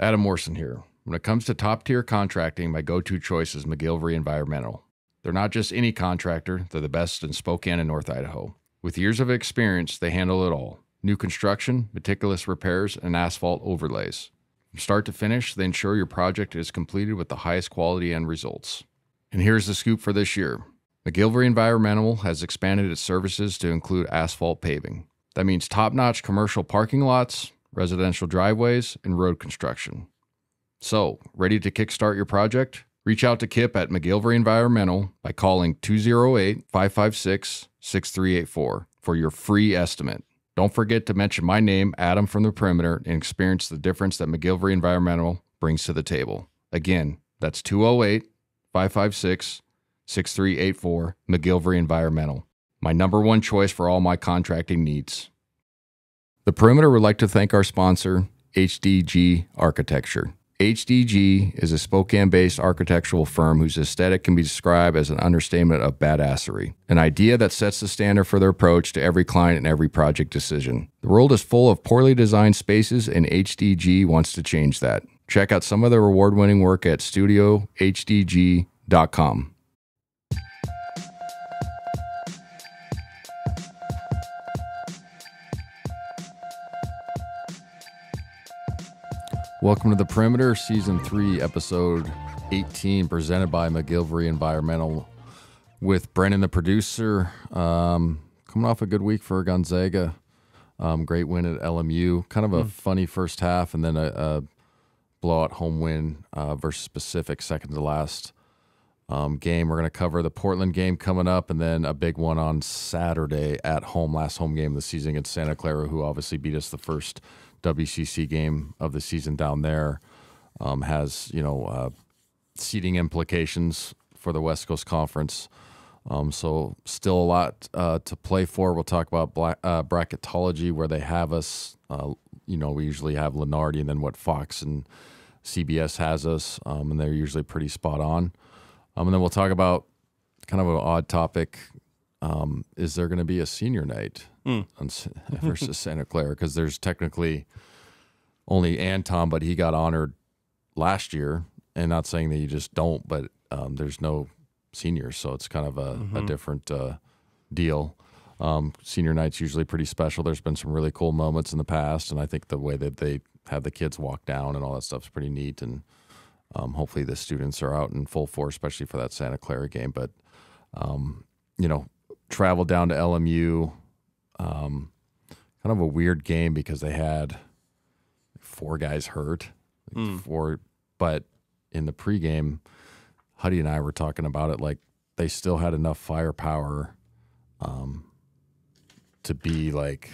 Adam Morrison here. When it comes to top tier contracting, my go to choice is McGilvery Environmental. They're not just any contractor, they're the best in Spokane and North Idaho. With years of experience, they handle it all new construction, meticulous repairs, and asphalt overlays. From start to finish, they ensure your project is completed with the highest quality end results. And here's the scoop for this year McGilvery Environmental has expanded its services to include asphalt paving. That means top notch commercial parking lots, residential driveways, and road construction. So, ready to kickstart your project? Reach out to Kip at McGilvery Environmental by calling 208 556 6384 for your free estimate. Don't forget to mention my name, Adam from the Perimeter, and experience the difference that McGilvery Environmental brings to the table. Again, that's 208 556 6384 McGilvery Environmental. My number one choice for all my contracting needs. The Perimeter would like to thank our sponsor, HDG Architecture. HDG is a Spokane based architectural firm whose aesthetic can be described as an understatement of badassery, an idea that sets the standard for their approach to every client and every project decision. The world is full of poorly designed spaces, and HDG wants to change that. Check out some of their award winning work at studiohdg.com. Welcome to the Perimeter, Season 3, Episode 18, presented by McGilvery Environmental with Brennan, the producer. Um, coming off a good week for Gonzaga. Um, great win at LMU. Kind of a funny first half, and then a, a blowout home win uh, versus Pacific, second to last um, game. We're going to cover the Portland game coming up, and then a big one on Saturday at home, last home game of the season against Santa Clara, who obviously beat us the first WCC game of the season down there. Um, has you know uh, seating implications for the West Coast Conference. Um, so still a lot uh, to play for. We'll talk about uh, bracketology where they have us. Uh, you know, we usually have Lunardi and then what Fox and CBS has us, um, and they're usually pretty spot on. Um, and then we'll talk about kind of an odd topic. Um, is there going to be a senior night on, versus Santa Clara? Because there's technically only Anton, but he got honored last year. And not saying that you just don't, but um, there's no seniors, so it's kind of a, a different uh, deal. Um, senior night's usually pretty special. There's been some really cool moments in the past, and I think the way that they have the kids walk down and all that stuff's pretty neat. And um, hopefully the students are out in full force, especially for that Santa Clara game. But um, you know, travel down to LMU, um, kind of a weird game because they had four guys hurt, like four, but in the pregame, Huddy and I were talking about it. Like they still had enough firepower um, to be like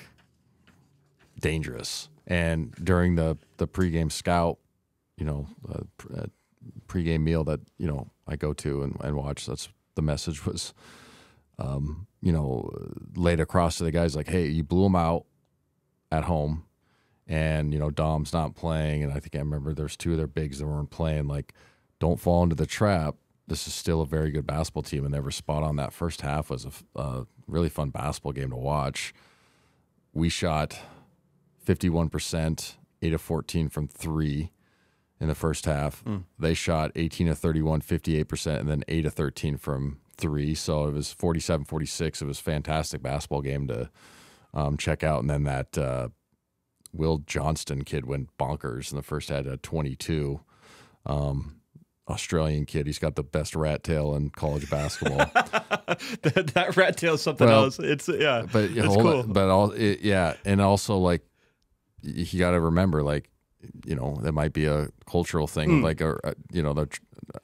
dangerous. And during the the pregame scout, you know, uh, uh, pregame meal that you know I go to and, and watch. That's the message was, um, you know, laid across to the guys like, hey, you blew them out at home, and you know Dom's not playing, and I think I remember there's two of their bigs that weren't playing. Like, don't fall into the trap. This is still a very good basketball team, and they were spot on. That first half was a really fun basketball game to watch. We shot 51%, 8 of 14 from three in the first half. They shot 18 of 31, 58%, and then 8 of 13 from three. So it was 47 46. It was a fantastic basketball game to um, check out. And then that uh, Will Johnston kid went bonkers in the first had a 22. Um, Australian kid. He's got the best rat tail in college basketball. that, that rat tail is something Well, else. It's yeah, but it's cool. But all it, yeah, and also like you got to remember, like you know, that might be a cultural thing, like a, a- you know the tr-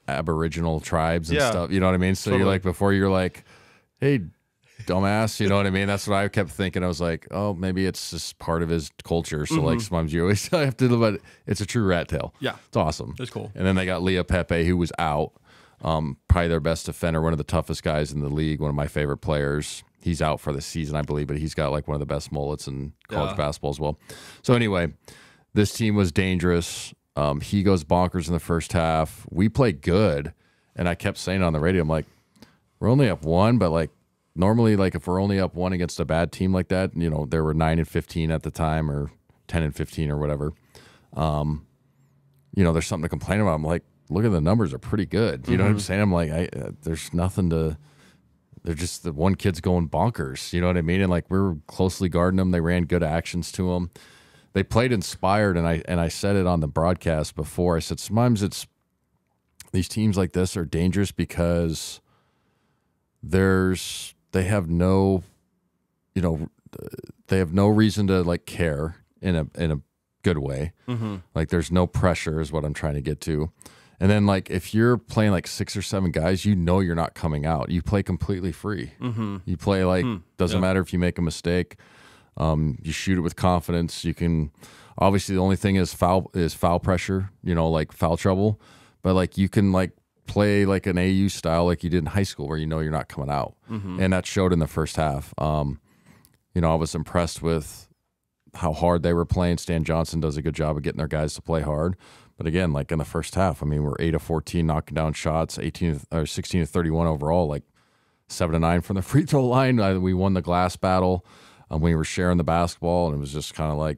Aboriginal tribes and. Yeah. stuff. You know what I mean? So you're like before you're like, hey. Dumbass, you know what I mean? That's what I kept thinking. I was like, oh, maybe it's just part of his culture. So, like, sometimes you always have to, but it's a true rat tail. Mm-hmm. Yeah. It's awesome. It's cool. And then they got Leaupepe, who was out. Um, probably their best defender, one of the toughest guys in the league, one of my favorite players. He's out for the season, I believe, but he's got like one of the best mullets in college Yeah. basketball as well. So anyway, this team was dangerous. Um, he goes bonkers in the first half. We play good, and I kept saying on the radio, I'm like, we're only up one, but like normally, like if we're only up one against a bad team like that, you know, there were nine and fifteen at the time, or ten and fifteen, or whatever. Um, you know, there's something to complain about. I'm like, look at the numbers are pretty good. You know what I'm saying? I'm like, I, uh, there's nothing to. They're just the one kid's going bonkers. You know what I mean? And like we were closely guarding them. They ran good actions to them. They played inspired, and I and I said it on the broadcast before. I said sometimes it's these teams like this are dangerous because there's they have no, you know, they have no reason to like care in a in a good way. Mm-hmm. Like there's no pressure is what I'm trying to get to. And then like if you're playing like six or seven guys, you know you're not coming out. You play completely free. Mm-hmm. You play like hmm. doesn't matter if you make a mistake. Um, you shoot it with confidence. You can obviously the only thing is foul is foul pressure. You know like foul trouble, but like you can like play like an AU style like you did in high school where you know you're not coming out, and that showed in the first half. Um, you know I was impressed with how hard they were playing. Stan Johnson does a good job of getting their guys to play hard. But again, like in the first half, I mean, we're eight of fourteen knocking down shots, eighteen or sixteen to thirty-one overall, like seven to nine from the free throw line. We won the glass battle. Um, we were sharing the basketball, and it was just kind of like,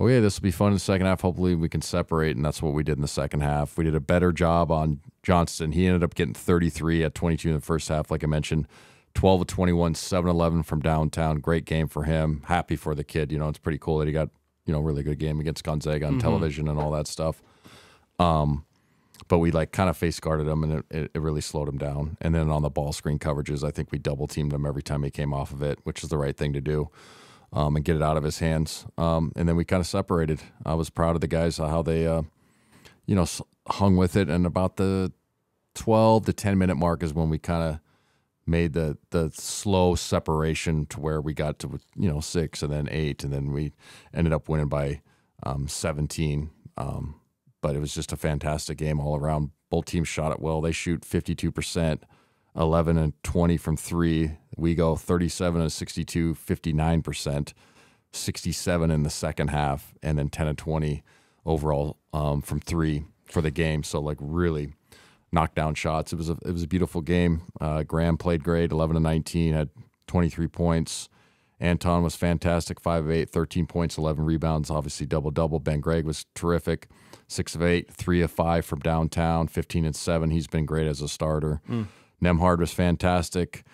oh yeah, this will be fun in the second half. Hopefully, we can separate, and that's what we did in the second half. We did a better job on Johnston. He ended up getting thirty-three at twenty-two in the first half, like I mentioned. 12 of 21, 7 11 from downtown. Great game for him. Happy for the kid. You know, it's pretty cool that he got, you know, really good game against Gonzaga on television and all that stuff. Um, but we like kind of face guarded him and it, it, really slowed him down. And then on the ball screen coverages, I think we double teamed him every time he came off of it, which is the right thing to do. Um, and get it out of his hands. Um, and then we kind of separated. I was proud of the guys uh, how they, uh, you know, hung with it. And about the 12 to 10 minute mark is when we kind of made the the slow separation to where we got to you know six and then eight and then we ended up winning by um, 17 um, but it was just a fantastic game all around both teams shot it well they shoot 52% 11 and 20 from three we go 37 and 62 59% 67 in the second half and then 10 and 20 overall um, from three for the game so like really knockdown shots. It was a it was a beautiful game. Uh, Graham played great, 11 to 19, had 23 points. Anton was fantastic, 5 of 8, 13 points, 11 rebounds, obviously double double. Ben Gregg was terrific, 6 of 8, 3 of 5 from downtown, 15 and 7. He's been great as a starter. Nembhard was fantastic.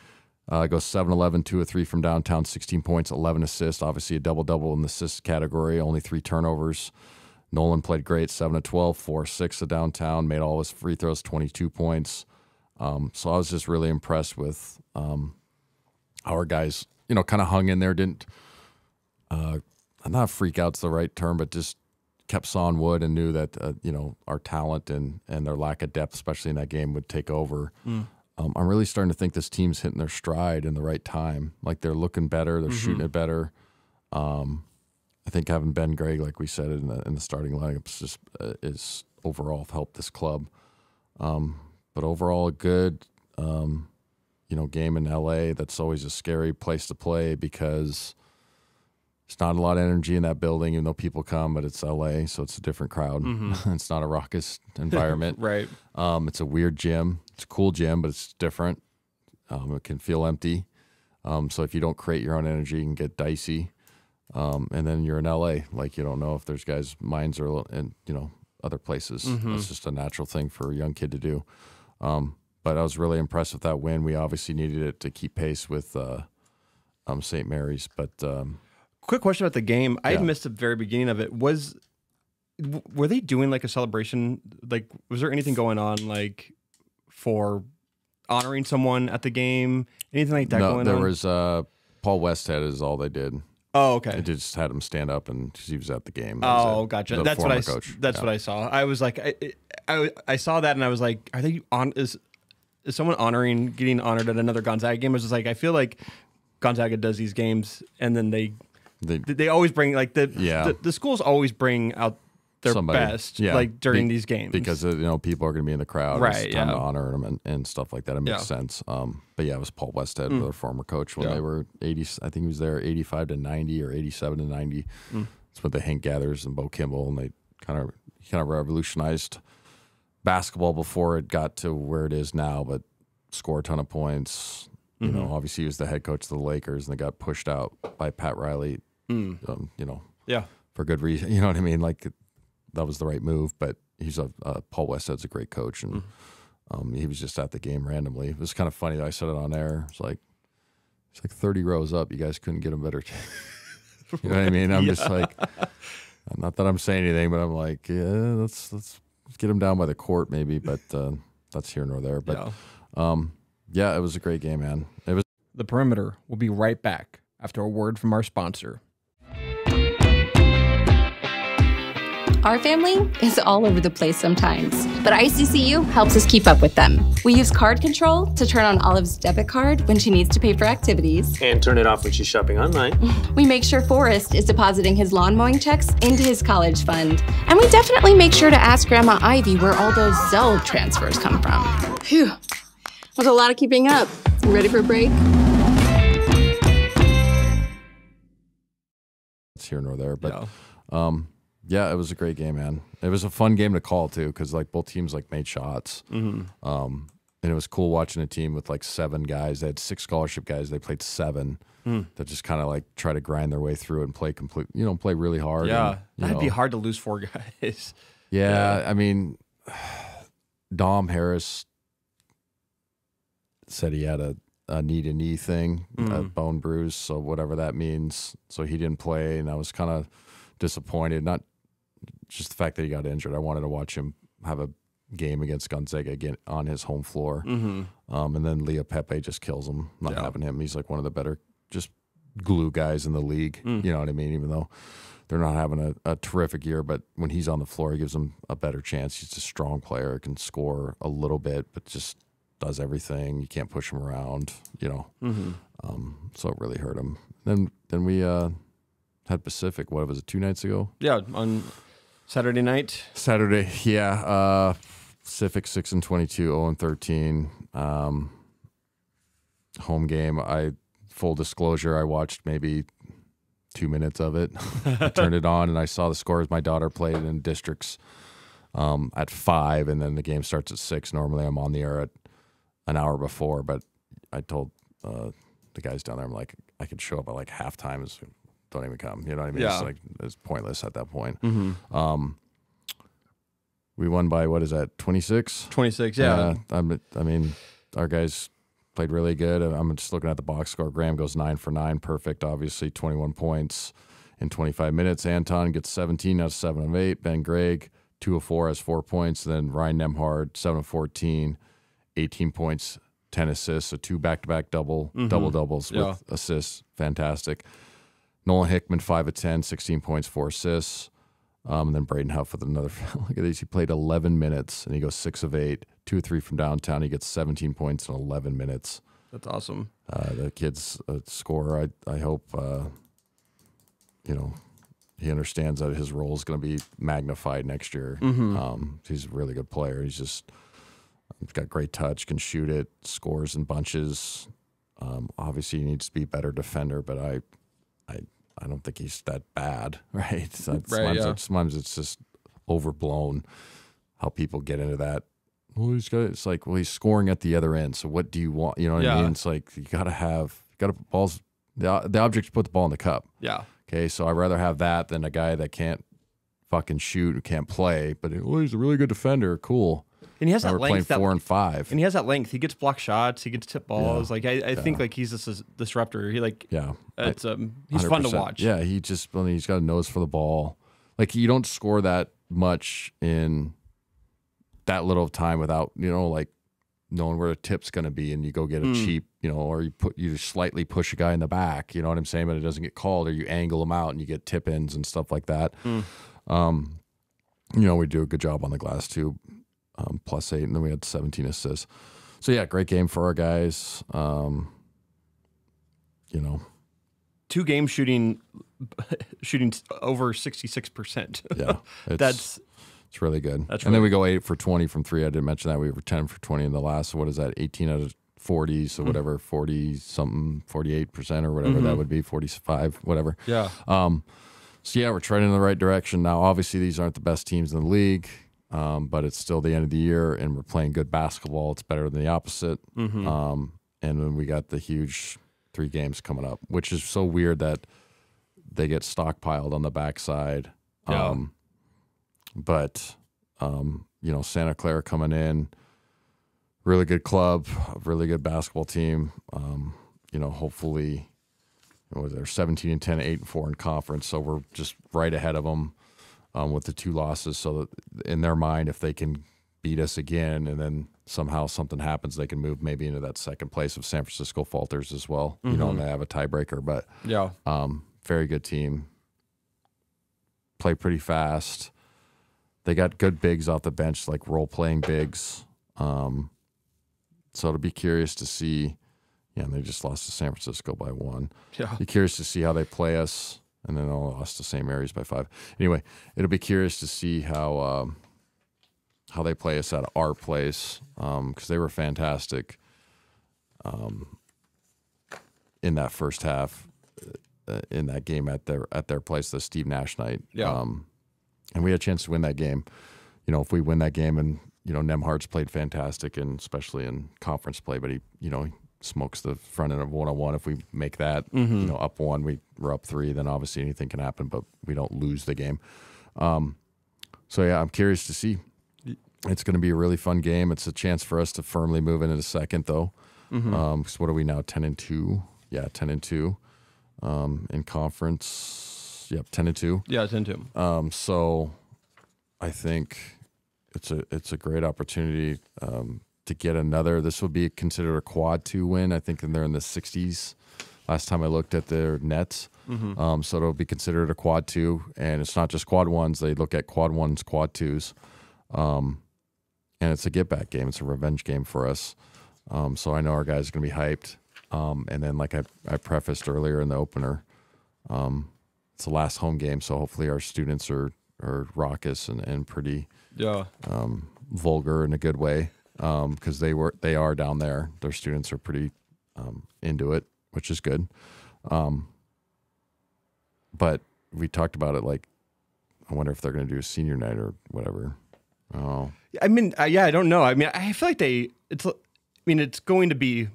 Uh, goes 7 11, 2 of 3 from downtown, 16 points, 11 assists. Obviously, a double double in the assist category, only three turnovers. Nolan played great, 7 to 12, 4 6 to downtown, made all his free throws, 22 points. Um, so I was just really impressed with um, our guys, you know, kind of hung in there, didn't, uh, not freak out's the right term, but just kept sawing wood and knew that, uh, you know, our talent and, and their lack of depth, especially in that game, would take over. Um, I'm really starting to think this team's hitting their stride in the right time. Like they're looking better, they're shooting it better. Um, I think having Ben Gregg, like we said in the in the starting lineup, is just uh, is overall helped this club. Um, but overall, a good um, you know game in LA. That's always a scary place to play because it's not a lot of energy in that building, even though people come. But it's LA, so it's a different crowd. it's not a raucous environment. Right. Um, it's a weird gym. It's a cool gym, but it's different. Um, it can feel empty. Um, so if you don't create your own energy, you can get dicey. Um, and then you're in LA, like you don't know if there's guys' minds are in you know other places. It's just a natural thing for a young kid to do. Um, but I was really impressed with that win. We obviously needed it to keep pace with uh, um, St. Mary's, but um, Quick question about the game. I Yeah. missed the very beginning of it. Was were they doing like a celebration? Like, was there anything going on like for honoring someone at the game? Anything like that no, going there on? was uh, Paul Westhead is all they did. oh, okay. They just had him stand up and he was at the game. That Oh, gotcha. The That's what I. coach. That's Yeah. what I saw. I was like, I, I, I saw that and I was like, are they on? Is someone honoring getting honored at another Gonzaga game? I was just like, I feel like Gonzaga does these games and then they They- they always bring like the Yeah. the, the schools always bring out their Somebody. best Yeah. like during Be- these games because uh, you know people are going to be in the crowd. Right, It's time yeah. to honor them and, and stuff like that. It makes Yeah. sense. Um, but yeah, it was Paul Westhead, their former coach, when they were eighty. I think he was there eighty-five to ninety or eighty-seven to ninety. It's with the Hank Gathers and Bo Kimble, and they kind of kind of revolutionized basketball before it got to where it is now. But score a ton of points. You know, obviously he was the head coach of the Lakers, and they got pushed out by Pat Riley. Um, you know, yeah for good reason. You know what I mean? Like that was the right move. But he's a uh, Paul Westhead's a great coach, and um, he was just at the game randomly. It was kind of funny. That I said it on air. It's like it's like thirty rows up. You guys couldn't get him better. you know what I mean? I'm just like, not that I'm saying anything, but I'm like, yeah, let's, let's get him down by the court maybe. But uh, that's here nor there. But Yeah. um, yeah, it was a great game, man. It was. The perimeter will be right back after a word from our sponsor. Our family is all over the place sometimes, but ICCU helps us keep up with them. We use card control to turn on Olive's debit card when she needs to pay for activities. and turn it off when she's shopping online. We make sure Forrest is depositing his lawn mowing checks into his college fund. And we definitely make sure to ask Grandma Ivy where all those Zelle transfers come from. Phew. Was a lot of keeping up. You ready for a break? It's here nor there, but Yeah. um, yeah, it was a great game, man. It was a fun game to call too, because like both teams like made shots. Mm-hmm. Um, and it was cool watching a team with like seven guys. They had six scholarship guys. They played seven Hmm. that just kind of like try to grind their way through and play complete, you know, play really hard. Yeah, and, that'd be hard to lose four guys. Yeah, I mean, Dom Harris said he had a, a knee to knee thing, a Mhm. bone bruise, so whatever that means. So he didn't play, and I was kind of disappointed. Not just the fact that he got injured. I wanted to watch him have a game against Gonzaga again on his home floor. Mm-hmm. Um, and then Leaupepe just kills him. Not Yeah. having him, he's like one of the better just glue guys in the league. Mm. You know what I mean? Even though they're not having a, a terrific year, but when he's on the floor, he gives them a better chance. He's a strong player, can score a little bit, but just does everything. You can't push him around. You know, Mm-hmm. um, so it really hurt him. Then then we uh, had Pacific. What was it? Two nights ago. Yeah, on Saturday night. Saturday, yeah. Uh, Pacific six and twenty two, zero and thirteen. Um, home game. I full disclosure, I watched maybe two minutes of it. I turned it on and I saw the scores. My daughter played in districts um, at five, and then the game starts at six. Normally, I'm on the air at an hour before, but I told uh, the guys down there, I'm like, I could show up at like halftime. Don't even come. You know what I mean? Yeah. It's like it's pointless at that point. Mm-hmm. Um, we won by what is that? Twenty six. Twenty six. Yeah. I'm, I mean, our guys played really good. I'm just looking at the box score. Graham goes nine for nine, perfect. Obviously, 21 points in 25 minutes. Anton gets 17 out of seven of eight. Ben Gregg two of four has four points. Then Ryan Nembhard seven of 14, 18 points, 10 assists. So two back to back double double doubles Yeah. with assists. Fantastic. Nolan Hickman five of 10, 16 points, four assists. Um, and then Braden Huff with another. Look at these. He played 11 minutes and he goes six of eight, two or three from downtown. He gets 17 points in 11 minutes. That's awesome. Uh, the kid's a scorer. I I hope uh, you know he understands that his role is going to be magnified next year. Um, he's a really good player. He's just he's got great touch, can shoot it, scores in bunches. Um, obviously, he needs to be a better defender, but I I I don't think he's that bad, right? So sometimes, yeah. it's, sometimes it's just overblown how people get into that. Well, he's got. It's like, well, he's scoring at the other end. So what do you want? You know what I mean? It's like you got to have, got to balls. The the object is put the ball in the cup. Yeah. Okay, so I'd rather have that than a guy that can't fucking shoot, and can't play, but well, he's a really good defender. Cool. And he has that we're playing length. That, four and five. and he has that length. He gets block shots. He gets tip balls. Like I, I think like he's just a disruptor. He like yeah, it's um he's fun to watch. Yeah, he just he's got a nose for the ball. Like you don't score that much in that little time without you know like knowing where a tip's going to be, and you go get a cheap you know, or you put you just slightly push a guy in the back. You know what I'm saying? But it doesn't get called, or you angle him out and you get tip ins and stuff like that. Um, you know, we do a good job on the glass too, um, plus eight, and then we had 17 assists. So yeah, great game for our guys. Um, you know, Two games shooting shooting over sixty six percent. yeah, That's it's really good. that's and then we go eight for 20 from three. I didn't mention that we were 10 for 20 in the last. So what is that? 18 out of 40. Hmm. So whatever, 40 something, 48 percent or whatever Mm-hmm. that would be, 45, whatever. yeah. Um, so yeah, we're trending in the right direction now. Obviously, these aren't the best teams in the league, um, but it's still the end of the year, and we're playing good basketball. It's better than the opposite. Mm-hmm. Um, and then we got the huge three games coming up, which is so weird that they get stockpiled on the backside. Yeah. Um, but um, you know, Santa Clara coming in, really good club, really good basketball team. Um, you know, hopefully, you know, they're 17 and 10, 8 and 4 in conference, so we're just right ahead of them um, with the two losses. So that in their mind, if they can beat us again, and then somehow something happens, they can move maybe into that second place if San Francisco falters as well. You know, and they have a tiebreaker, but Yeah. um, very good team. Play pretty fast. They got good bigs off the bench, like role playing bigs. Um, so to be curious to see. Yeah, and they just lost to San Francisco by one. Yeah. Be curious to see how they play us, and then they lost to St. Mary's by five. Anyway, it'll be curious to see how um, how they play us at our place because they were fantastic um, in that first half uh, in that game at their at their place, the Steve Nash night. Yeah. Um, and we had a chance to win that game. You know, if we win that game, and you know, Nembhard's played fantastic, and especially in conference play, but he, you know, smokes the front end of one on one. If we make that, you know, up one, we we're up three, then obviously anything can happen, but we don't lose the game. Um, so yeah, I'm curious to see. It's going to be a really fun game. It's a chance for us to firmly move into the second, though. Um, 'cause what are we now? Ten and two. Yeah, ten and two. Um, in conference. Yep, ten and two. Yeah, it's into him. Um, so I think it's a it's a great opportunity um, to get another. This would be considered a quad two win. I think they're in the 60s. Last time I looked at their nets, um, so it'll be considered a quad two, and it's not just quad ones. They look at quad ones, quad twos, um, and it's a get back game. It's a revenge game for us. Um, so I know our guys are going to be hyped. Um, and then, like I, I prefaced earlier in the opener, um, it's the last home game, so hopefully our students are are raucous and, and pretty Yeah. um, vulgar in a good way because they were they are down there. Their students are pretty um, into it, which is good. Um, but we talked about it like I wonder if they're going to do a senior night or whatever. Oh, I mean, uh, yeah, I don't know. I mean, I feel like they. It's. I mean, it's going to be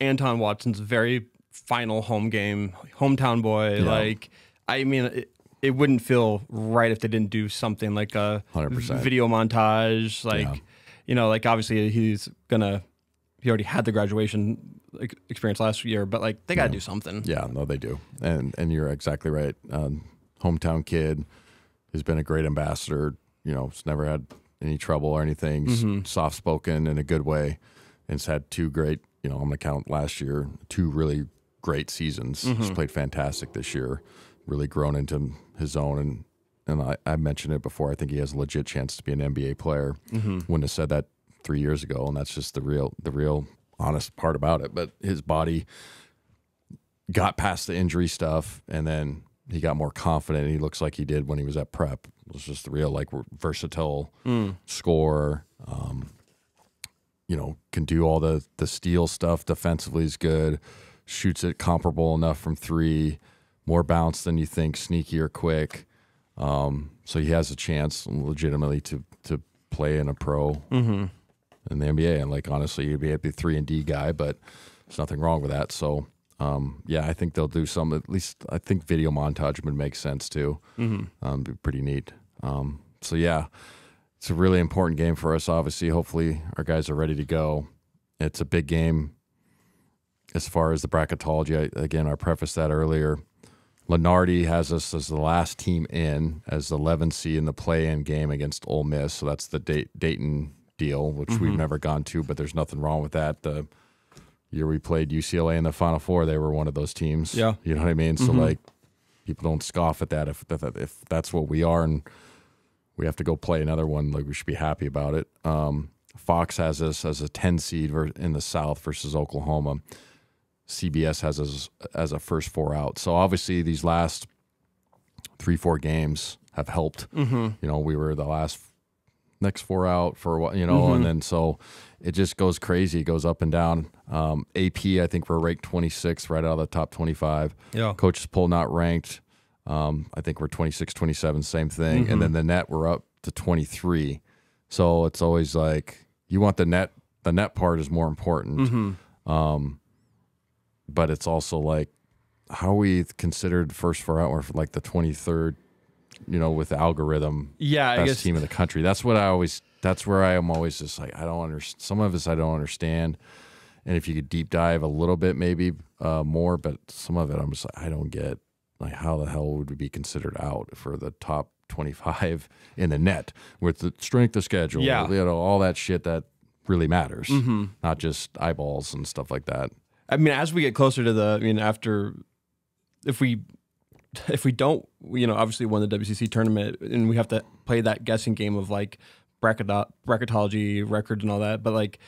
Anton Watson's very final home game, hometown boy. Yeah. Like, I mean, it, it wouldn't feel right if they didn't do something like a 100%. video montage. Like, Yeah. You know, like obviously he's gonna. He already had the graduation experience last year, but like they got to do something. yeah, no, they do, and and you're exactly right. Um, hometown kid who's been a great ambassador. You know, has never had any trouble or anything. Mm-hmm. Soft spoken in a good way, and has had two great. You know, on the count last year, two really great seasons. Mm-hmm. He's played fantastic this year. Really grown into his own, and and I, I mentioned it before. I think he has a legit chance to be an NBA player. Mm-hmm. Wouldn't have said that three years ago, and that's just the real the real honest part about it. But his body got past the injury stuff and then he got more confident. He looks like he did when he was at prep. It was just the real like versatile scorer. Um, you know, can do all the the steal stuff. Defensively is good. Shoots it comparable enough from three. More bounce than you think. Sneaky or quick. Um, so he has a chance legitimately to to play in a pro in the NBA. And like honestly, he'd be a three and D guy, but there's nothing wrong with that. So um, yeah, I think they'll do some. At least I think video montage would make sense too. Um, be pretty neat. Um, so yeah, it's a really important game for us. Obviously, hopefully our guys are ready to go. It's a big game as far as the bracketology. I, again, I prefaced that earlier. Lunardi has us as the last team in as the 11 C in the play-in game against Ole Miss. So that's the Day- Dayton deal, which we've never gone to, but there's nothing wrong with that. The year we played UCLA in the Final Four, they were one of those teams. Yeah. you know what I mean. So like, people don't scoff at that if if, if that's what we are, and we have to go play another one. Like we should be happy about it. Um, Fox has us as a 10 seed in the South versus Oklahoma. CBS has us as a first four out. So obviously these last three four games have helped. You know, we were the last next four out for a while, you know, and then so it just goes crazy. It goes up and down. Um, AP, I think we're ranked 26th right out of the top 25. Yeah. Coaches poll not ranked. Um, I think we're 26, 27, same thing. And then the net, we're up to 23. So it's always like you want the net, the net part is more important. Um, but it's also like, how we considered first four out? We're like the 23rd you know, with the algorithm, Yeah, I best guess team in the country. That's what I always. That's where I am always just like I don't understand. Some of this I don't understand, and if you could deep dive a little bit, maybe uh, more. But some of it I'm just like I don't get. Like how the hell would we be considered out for the top 25 in the net with the strength of schedule? Yeah. you know all that shit that really matters, Mm-hmm. not just eyeballs and stuff like that. I mean, as we get closer to the, I mean, after, if we, if we don't, you know, obviously won the WCC tournament, and we have to play that guessing game of like bracket bracketology records and all that, but like,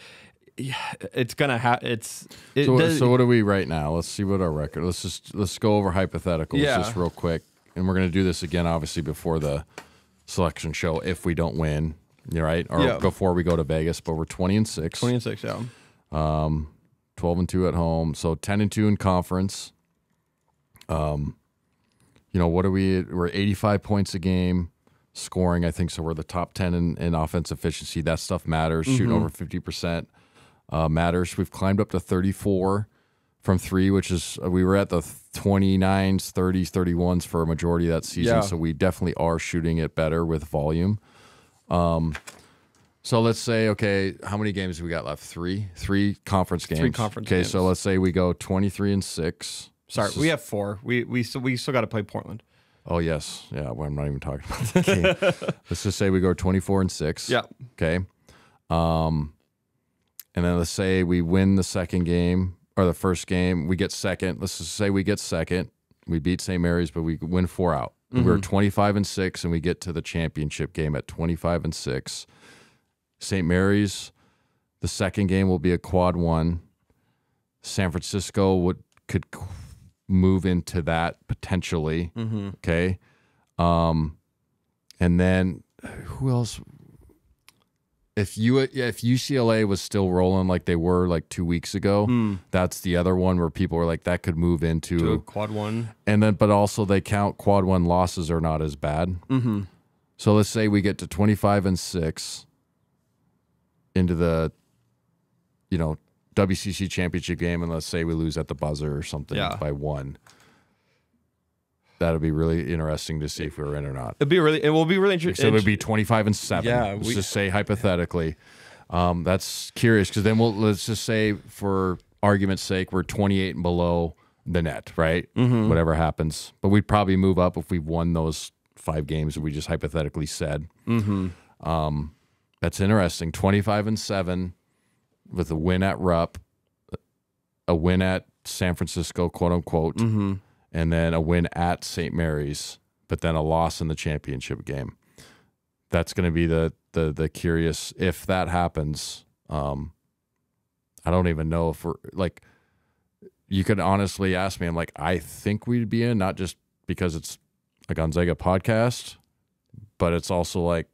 yeah, it's gonna have it's. It So, does, so what are we right now? Let's see what our record. Let's just let's go over hypotheticals Yeah. just real quick, and we're gonna do this again, obviously before the selection show if we don't win, you right? Or Yeah. before we go to Vegas. But we're twenty and 6. 20 and six, yeah. Um, 12 and two at home, so ten and two in conference. Um, you know what are we? We're eighty five points a game. Scoring, I think so. We're the top ten in, in offensive efficiency. That stuff matters. Shooting over fifty percent uh, matters. We've climbed up to 34 from three, which is uh, we were at the 29s, 30s, 31s for a majority of that season. Yeah. So we definitely are shooting it better with volume. Um, so let's say, okay, how many games have we got left? Three, three conference games. Three conference games. Okay, so let's say we go 23 and six. Sorry, is- we have four. We we still we still got to play Portland. Oh yes, yeah. Well, I'm not even talking about the game. let's just say we go 24 and six. Yeah. Okay. Um, and then let's say we win the second game or the first game, we get second. Let's just say we get second. We beat St. Mary's, but we win four out. We're 25 and six, and we get to the championship game at 25 and six. St. Mary's, the second game will be a quad one. San Francisco would could move into that potentially. Okay. Um, and then who else? If you if UCLA was still rolling like they were like two weeks ago, that's the other one where people are like that could move into, quad one. and then but also they count quad one losses are not as bad. Mm-hmm. So let's say we get to twenty five and six into the, you know, WCC championship game, and let's say we lose at the buzzer or something Yeah. by one. That'd be really interesting to see if we were in or not. It'd be really. It will be really So interesting. it would be 25 and 7. Yeah, Let's we- just say hypothetically. Um, that's curious because then we'll, let's just say, for argument's sake, we're 28 and below the net, right? Mm-hmm. Whatever happens. But we'd probably move up if we won those five games that we just hypothetically said. Mm-hmm. Um, that's interesting. 25 and 7 with a win at Rupp, a win at San Francisco, quote unquote, Mm-hmm. and then a win at St. Mary's, but then a loss in the championship game. That's going to be the the the curious if that happens. Um, I don't even know if we're like. You could honestly ask me. I'm like, I think we'd be in, not just because it's a Gonzaga podcast, but it's also like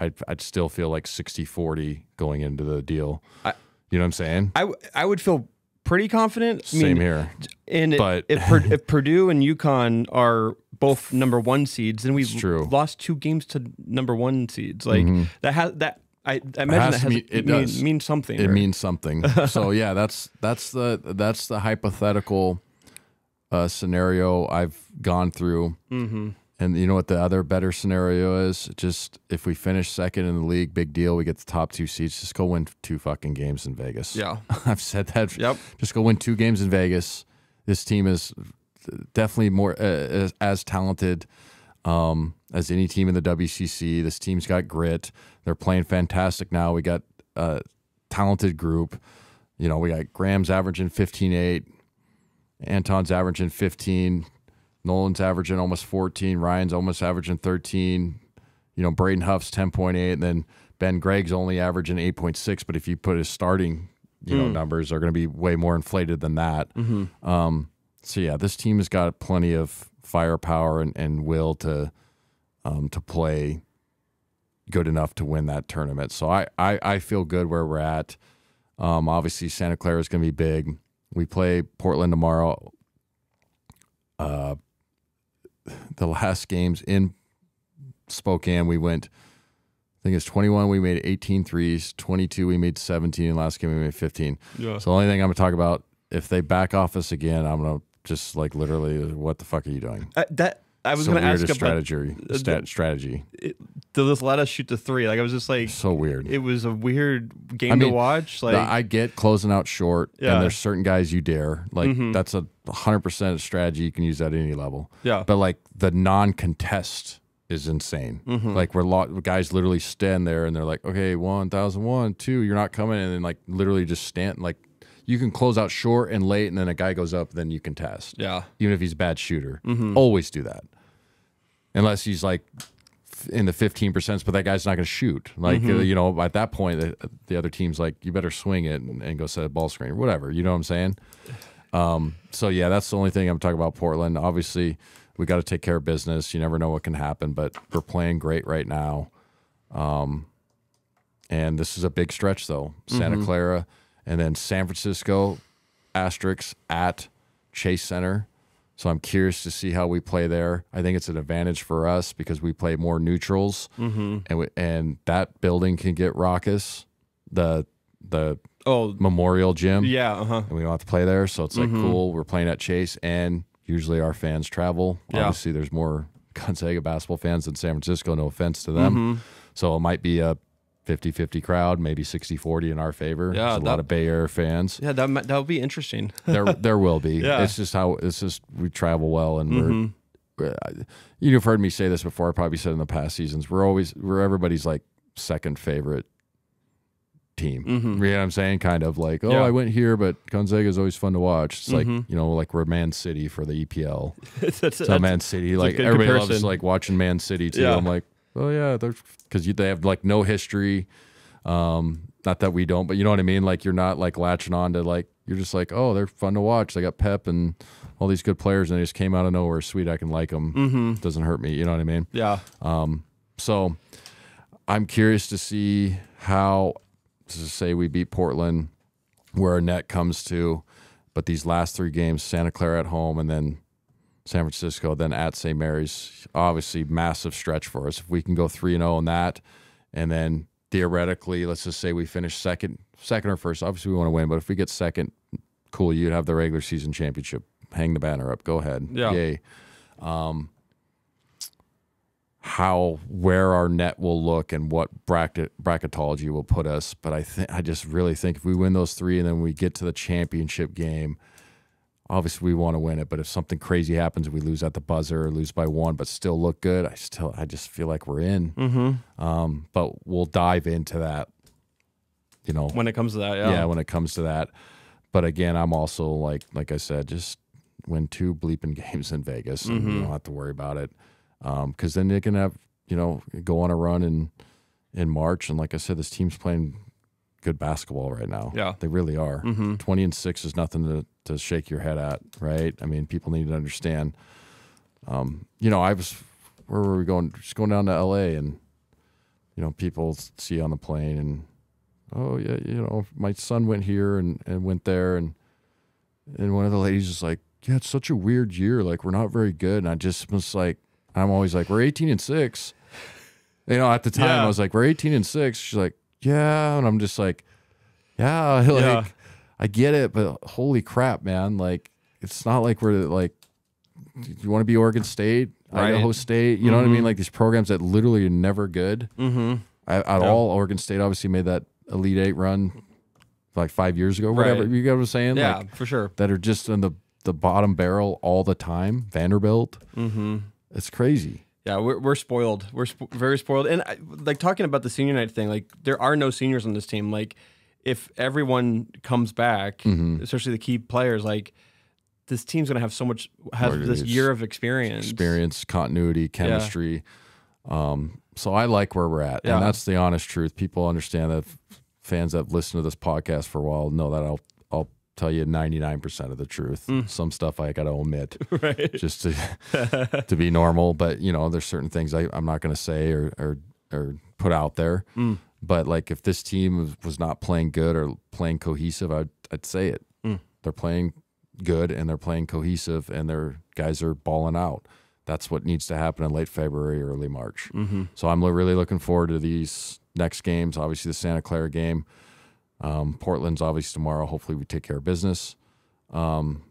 I'd I'd still feel like 60-40 going into the deal. I- you know what I'm saying? I, I would feel pretty confident. I Same mean, here. And But- if, if Purdue and UConn are both number one seeds, then we've true. lost two games to number one seeds. Like that has that. I, I imagine that has mean- it mean, does. something. It means something. so yeah, that's that's the that's the hypothetical uh, scenario I've gone through. Mm-hmm. And you know what the other better scenario is? Just if we finish second in the league, big deal. We get the top two seats. Just go win two fucking games in Vegas. Yeah. I've said that. Yep. Just go win two games in Vegas. This team is definitely more uh, as, as talented um, as any team in the WCC. This team's got grit. They're playing fantastic now. We got a talented group. You know, we got Graham's averaging 15-8. Anton's averaging 15. Nolan's averaging almost 14. Ryan's almost averaging 13. You know, Braden Huff's 10.8. And then Ben Gregg's only averaging 8.6. But if you put his starting, you know, numbers are going to be way more inflated than that. Um, so yeah, this team has got plenty of firepower and, and will to um, to play good enough to win that tournament. So I, I, I feel good where we're at. Um, obviously, Santa Clara is going to be big. We play Portland tomorrow. Uh, the last games in Spokane, we went. I think it's 21. We made 18 threes. 22. We made 17. And last game we made 15. Yeah. So the only thing I'm gonna talk about if they back off us again, I'm gonna just like literally, what the fuck are you doing? Uh, that I was the going to ask about strategy. Stat, strategy. it, just let us shoot the three. Like I was just like, So weird. it was a weird game I mean, to watch. Like I get closing out short, Yeah. and there's certain guys you dare. Like Mhm. that's a 100% strategy you can use at any level. yeah, But like the non-contest is insane. Mhm. Like where lo- guys literally stand there and they're like, okay, one thousand one, two, you're not coming, and then like literally just stand like you can close out short and late, and then a guy goes up, then you can test, yeah, even if he's a bad shooter. Mhm. Always do that, unless he's like in the fifteen percent, but that guy's not going to shoot. Like uh, Mhm. you know, at that point, the, the other team's like, you better swing it and, and go set a ball screen or whatever. You know what I'm saying? Um, so yeah, that's the only thing I'm talking about. Portland, obviously, we got to take care of business. You never know what can happen, but we're playing great right now. Um, and this is a big stretch though. Santa Mhm. Clara, and then San Francisco, asterisks at Chase Center. So I'm curious to see how we play there. I think it's an advantage for us because we play more neutrals, mm-hmm. and we, and that building can get raucous. The the oh Memorial Gym yeah, uh huh, and we don't have to play there. So it's like Mhm. cool. We're playing at Chase, and usually our fans travel. Yeah. Obviously, there's more Gonzaga basketball fans than San Francisco. No offense to them. Mhm. So it might be a 50-50 crowd, maybe 60-40 in our favor. Yeah, There's a that- lot of Bay Area fans. yeah, that that would be interesting. there there will be. Yeah. It's just how it's just we travel well, and Mhm. we're. I- You've heard me say this before. I probably said in the past seasons. We're always we're everybody's like second favorite team. Mhm. You know what I'm saying? Kind of like, oh, Yeah. I went here, but Gonzaga is always fun to watch. It's like Mhm. you know, like we're Man City for the EPL. That's- that's- Man City, like everybody loves comparison. like watching Man City too. Yeah. I'm like, oh yeah, they're because they have like no history. Um, not that we don't, but you know what I mean. Like you're not like latching on to like you're just like, oh, they're fun to watch. They got Pep and all these good players, and they just came out of nowhere. Sweet, I can like them. Mm -hmm. Doesn't hurt me. You know what I mean? Yeah, Um, so I'm curious to see how to say we beat Portland, where our net comes to. But these last three games, Santa Clara at home, and then San Francisco, then at St. Mary's, obviously massive stretch for us. If we can go three and zero in that, and then theoretically, let's just say we finish second, second or first. Obviously, we want to win, but if we get second, cool. You'd have the regular season championship. Hang the banner up. Go ahead. Yeah. Yay. Um, how where our net will look and what bracket bracketology will put us. But I think I just really think if we win those three and then we get to the championship game, obviously we want to win it. But if something crazy happens, we lose at the buzzer or lose by one, but still look good, I still I just feel like we're in. mm-hmm. Um, but we'll dive into that. You know, when it comes to that, yeah. yeah, when it comes to that. But again, I'm also like like I said, just win two bleeping games in Vegas, and you don't have to worry about it. Because then they can have you know go on a run in in March, and like I said, this team's playing good basketball right now. Yeah. they really are. mm-hmm. Twenty and six is nothing to to shake your head at, right? I mean, people need to understand. Um, you know, I was where were we going? Just going down to L.A. and you know, people see on the plane and oh yeah, you know, my son went here and, and went there and and one of the ladies was like, Yeah, it's such a weird year. Like we're not very good. And I just was like I'm always like, We're eighteen and six. You know, at the time Yeah. I was like, We're eighteen and six. She's like, Yeah, and I'm just like, Yeah, like Yeah. I get it, but holy crap, man. Like it's not like we're like you want to be Oregon State, Right. Idaho State, you know what I mean? Like these programs that literally are never good Mm-hmm. at, at Yeah. all. Oregon State obviously made that Elite Eight run like five years ago, whatever. Right. You get what I'm saying? Yeah, Like, for sure. that are just in the the bottom barrel all the time. Vanderbilt, Mm-hmm. it's crazy. Yeah, we're we're spoiled. We're sp- very spoiled. And I, like talking about the senior night thing, like there are no seniors on this team. Like if everyone comes back, Mhm. especially the key players, like this team's gonna have so much has this year of experience. Experience, continuity, chemistry. Um, so I like where we're at, Yeah. and that's the honest truth. People understand that. Fans that have listened to this podcast for a while know that I'll I'll tell you 99% of the truth. Mm. Some stuff I got to omit. right. just to to be normal. But you know, there's certain things I, I'm not going to say or, or or put out there. Mm. But like, if this team was- not playing good or playing cohesive, I'd I'd say it. Mm. They're playing good and they're playing cohesive, and their guys are balling out. That's what needs to happen in late February, early March. Mm-hmm. So I'm really looking forward to these next games. Obviously, the Santa Clara game. Um, Portland's obviously tomorrow. Hopefully, we take care of business. Um,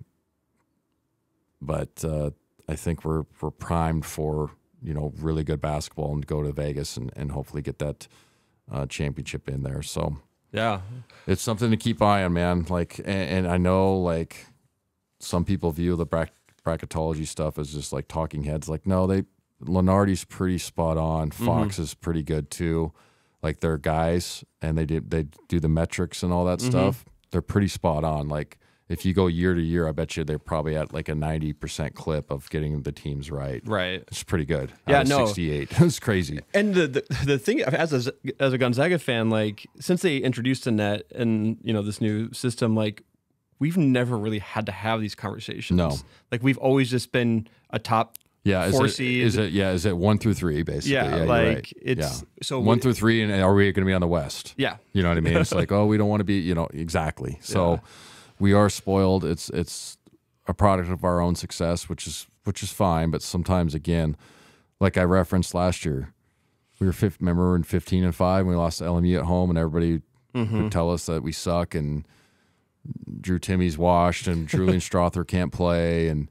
but uh, I think we're we're primed for you know really good basketball and go to Vegas and, and hopefully get that uh, championship in there. So Yeah. it's something to keep eye on, man. Like, and, and I know like some people view the brack- bracketology stuff as just like talking heads. Like, no, they Lunardi's pretty spot on. Fox is pretty good too. Like they're guys, and they did they do the metrics and all that stuff. They're pretty spot on. Like if you go year to year, I bet you they're probably at like a ninety percent clip of getting the teams right. Right. It's pretty good. Yeah, no. sixty-eight. it's crazy. And the, the the thing as a as a Gonzaga fan, like since they introduced the net and you know this new system, like we've never really had to have these conversations. No. like we've always just been a top. Yeah, is it, is it? Yeah, is it one through three basically? Yeah, you're like, right. it's- yeah. so one we- through three, and are we going to be on the west? Yeah, You know what I mean? It's like, oh, we don't want to be, you know, exactly. So Yeah. We are spoiled. It's it's a product of our own success, which is which is fine. But sometimes, again, like I referenced last year, we were fifth. Remember, we were in fifteen and five, and we lost to LMU at home, and everybody Mm-hmm. would tell us that we suck and Drew Timme's washed and Julian Strawther can't play and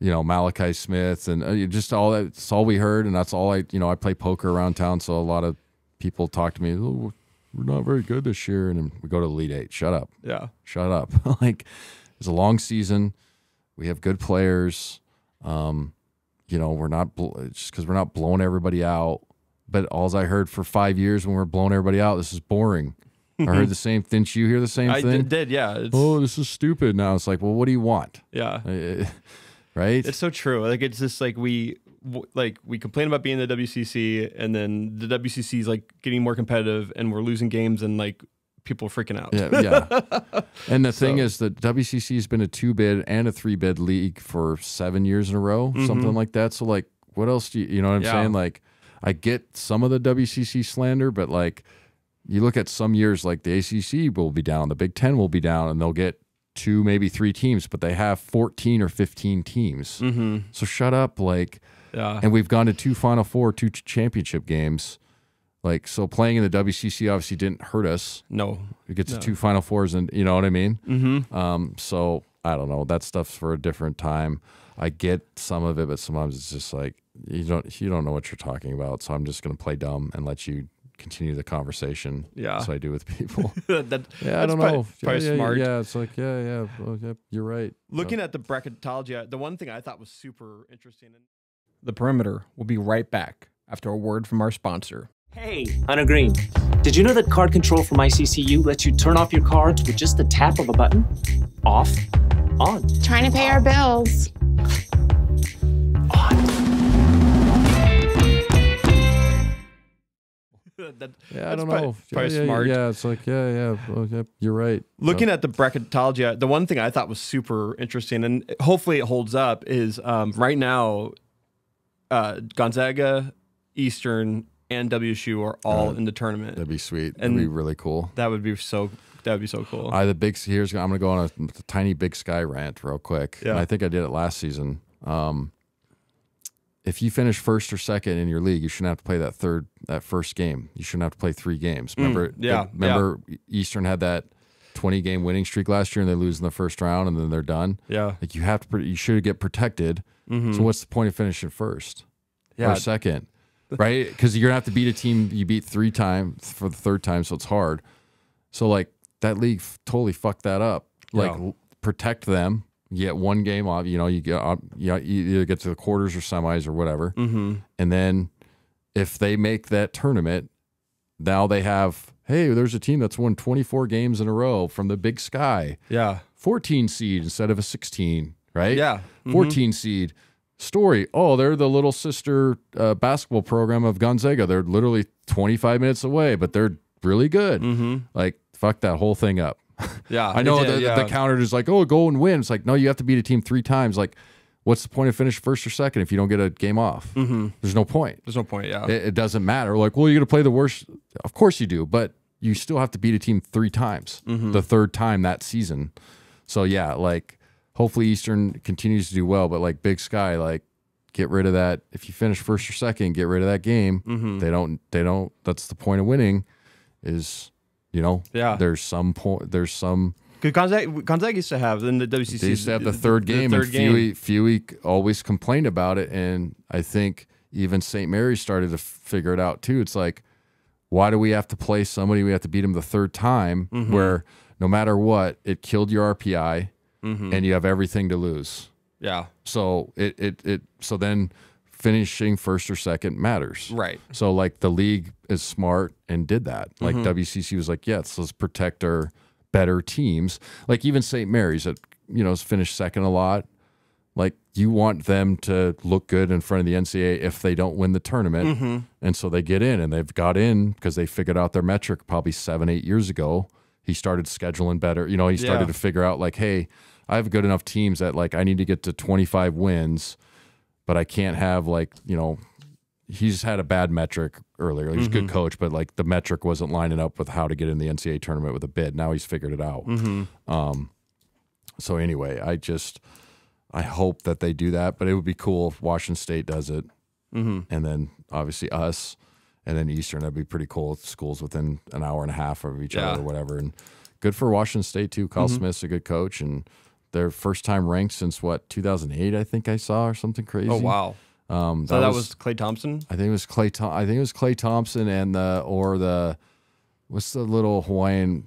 you know Malachi Smith and uh, just all that. It's all we heard, and that's all I. You know, I play poker around town, so a lot of people talk to me. Oh, we're not very good this year, and then we go to the Elite Eight. Shut up, yeah, shut up. like it's a long season. We have good players. Um, you know, we're not bl- just because we're not blowing everybody out. But all I heard for five years when we are blowing everybody out, this is boring. I heard the same. Didn't you hear the same I thing? did, did. Yeah, it's, Oh, this is stupid. Now it's like, well, what do you want? yeah. Right? It's so true. Like it's just like we w- like we complain about being the WCC, and then the WCC is like getting more competitive, and we're losing games, and like people are freaking out. yeah, yeah. And the thing is that WCC has been a two bid and a three bid league for seven years in a row, something like that. So, like, what else do you, you know what I'm Yeah. saying? Like, I get some of the WCC slander, but like, you look at some years, like the ACC will be down, the Big Ten will be down, and they'll get two, maybe three teams, but they have 14 or 15 teams. Mm-hmm. So shut up, like. Yeah. and we've gone to two Final Four, two ch- championship games. Like so, playing in the WCC obviously didn't hurt us. no. We get to two Final Fours, and you know what I mean. Mm-hmm. Um, so I don't know. That stuff's for a different time. I get some of it, but sometimes it's just like you don't you don't know what you're talking about. So I'm just gonna play dumb and let you continue the conversation. Yeah. so I do with people. that, yeah, I don't probably- know. Probably yeah, yeah, smart. Yeah, it's like yeah, yeah, well, yeah you're right. Looking at the bracketology, the one thing I thought was super interesting. The perimeter will be right back after a word from our sponsor. Hey, Hunter Green. Did you know that card control from ICCU lets you turn off your cards with just the tap of a button? Off, on, Trying to pay our bills. That- yeah, I don't probably- know. Probably yeah, yeah, smart. Yeah, it's like yeah, yeah, well, yeah you're right. Looking at the bracketology, uh, the one thing I thought was super interesting, and hopefully it holds up, is um, right now, uh, Gonzaga, Eastern, and WSU are all in the tournament. That'd be sweet. And- That'd be really cool. that would be so. That would be so cool. I the big here's I'm gonna go on a, tiny big sky rant real quick. Yeah. And I think I did it last season. Um, if you finish first or second in your league, you shouldn't have to play that third that first game. You shouldn't have to play three games. Remember? Mm, yeah, Remember Eastern had that 20 game winning streak last year, and they lose in the first round, and then they're done. yeah, Like you have to, you should get protected. So what's the point of finishing first Mm-hmm. yeah, or second? right? Because you're gonna have to beat a team you beat three times for the third time, so it's hard. So like that league totally fucked that up. Like Yeah. protect them. You get one game off. You know, you get up- you, know, you either get to the quarters or semis or whatever, mm-hmm. and then if they make that tournament, now they have. Hey, there's a team that's won 24 games in a row from the Big Sky, yeah, 14 seed instead of a 16, right? yeah. Mhm. 14 seed story. Oh, they're the little sister uh, basketball program of Gonzaga. They're literally 25 minutes away, but they're really good. Mhm. Like, fuck that whole thing up. Yeah, I know did, the, yeah. the counter is like, oh, go and win. It's like, no, you have to beat a team three times. Like, what's the point of finish first or second if you don't get a game off? Mm-hmm. There's no point. There's no point. Yeah, It, it doesn't matter. Like, well, you're going to play the worst. Of course you do, but you still have to beat a team three times, Mm-hmm. the third time that season. So, yeah, like, hopefully Eastern continues to do well, but like Big Sky, like, get rid of that. If you finish first or second, get rid of that game. Mm-hmm. They don't, they don't, that's the point of winning is, you know, Yeah. there's some point, there's some Because Gonzaga, Gonzaga used to have in the WCC. They used to have the third game, third and game. Always complained about it, and I think even St. Mary's started to figure it out too. It's like, why do we have to play somebody? We have to beat them the third time, Mm-hmm. where no matter what, it killed your RPI, Mm-hmm. and you have everything to lose. Yeah. So it it it so then finishing first or second matters. Right. So like the league is smart and did that. Like Mm-hmm. WCC was like, yes, let's protect our better teams. Like even St. Mary's that you know has finished second a lot. Like you want them to look good in front of the NCAA if they don't win the tournament, Mm-hmm. and so they get in and they've got in because they figured out their metric probably seven eight years ago. He started scheduling better. You know, he started Yeah. to figure out like, hey, I have good enough teams that like I need to get to 25 wins, but I can't have like, you know, he's had a bad metric earlier. He's a good mm-hmm. coach, but like the metric wasn't lining up with how to get in the NCAA tournament with a bid. Now he's figured it out. Mm-hmm. Um, so anyway, I just I hope that they do that, but it would be cool if Washington State does it, mm-hmm. and then obviously us, and then Eastern. That'd be pretty cool. Schools within an hour and a half of each Yeah. other or whatever, and good for Washington State too. Kyle Smith's a good coach, and their first time ranked since what 2008, I think I saw or something crazy. Oh wow. Um, So that, was, Klay Thompson. I think it was Klay. I think it was Klay Thompson and the or the what's the little Hawaiian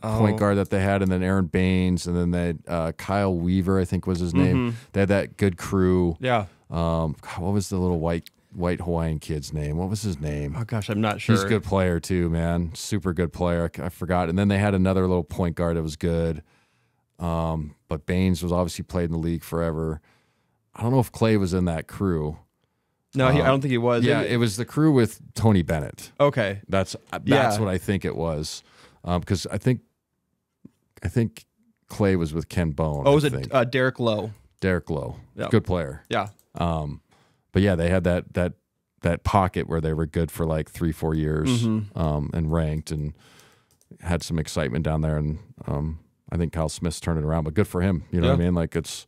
point Oh. guard that they had, and then Aron Baynes, and then they uh, Kyle Weaver, I think was his name. They had that good crew. Yeah. Um, God, what was the little white white Hawaiian kid's name? What was his name? Oh gosh, I'm not sure. He's a good player too, man. Super good player. I, I forgot. And then they had another little point guard that was good. Um, but Baines was obviously played in the league forever. I don't know if Klay was in that crew. No, he, I don't think he was. Yeah, it was the crew with Tony Bennett. okay. That's that's Yeah. what I think it was, because I think I think Klay was with Ken Bone. Oh, was I it uh, Derrick Low? Derrick Low? Yeah. Good player. Yeah. Um, but yeah, they had that that that pocket where they were good for like three four years, Mm-hmm. um, and ranked and had some excitement down there. And um, I think Kyle Smith's turned it around. But good for him. You know what I mean? Like it's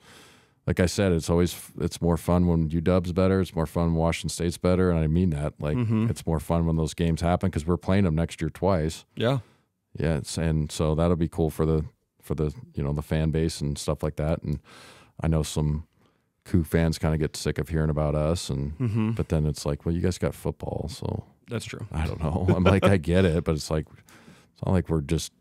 like I said, it's always it's more fun when UW's better. It's more fun when Washington State's better, and I mean that. Like Mm-hmm. it's more fun when those games happen because we're playing them next year twice. Yeah. Yeah, it's, and so that'll be cool for the for the you know the fan base and stuff like that. And I know some Coug fans kind of get sick of hearing about us, and Mm-hmm. but then it's like, well, you guys got football, so That's true. I don't know. I'm like, I get it, but it's like it's not like we're just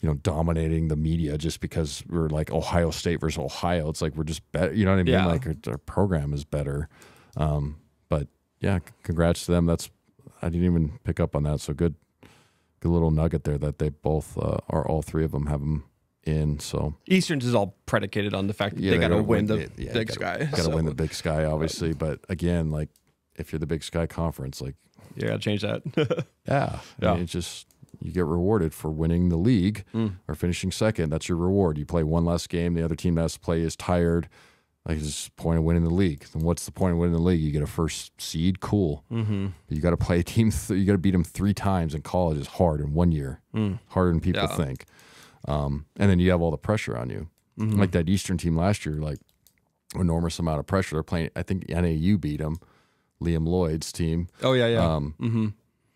you know dominating the media just because we're like Ohio State versus Ohio. It's like we're just better. You know what I mean? Yeah. Like our, our program is better. Um, but yeah, congrats to them. That's I didn't even pick up on that. So good, good little nugget there that they both uh, are all three of them have them in. So Easterns is all predicated on the fact that yeah, they got to gotta win the it. Yeah, Big gotta- Sky. Got to So, win the Big Sky, obviously. But again, like if you're the Big Sky Conference, like You got to change that. yeah, I Yeah. mean, it's just you get rewarded for winning the league Mm. or finishing second. That's your reward. You play one less game. The other team that has to play is tired. Like it's the point of winning the league. Then what's the point of winning the league? You get a first seed, cool. mm-hmm. You got to play a team. Th- you got to beat them three times in college. Is hard in one year. Harder than people Mm. Yeah. think. Um, and then you have all the pressure on you. Mm-hmm. Like that Eastern team last year, like enormous amount of pressure. They're playing. I think NAU beat them. Liam Lloyd's team. Oh yeah, yeah. Um, mm-hmm.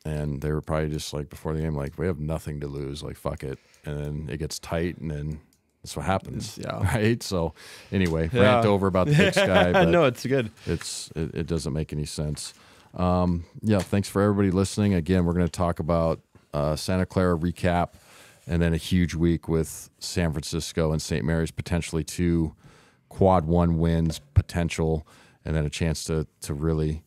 And they were probably just like before the game, like we have nothing to lose, like fuck it, and then it gets tight, and then that's what happens, Yeah. right? So anyway, Yeah. rant over about the big sky, but no, it's good. it's it, it doesn't make any sense. Um, yeah, thanks for everybody listening. Again, we're going to talk about uh, Santa Clara recap, and then a huge week with San Francisco and St. Mary's potentially two quad one wins potential, and then a chance to to really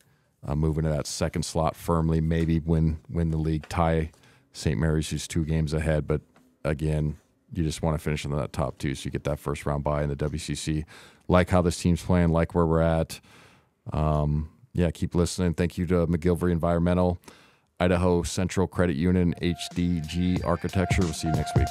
uh, move into that second slot firmly. Maybe win win the league, tie St. Mary's, who's two games ahead. But again, you just want to finish in that top two, so you get that first round bye in the WCC. Like how this team's playing, like where we're at. Um, yeah, keep listening. Thank you to McGilvery Environmental, Idaho Central Credit Union, HDG Architecture. We'll see you next week.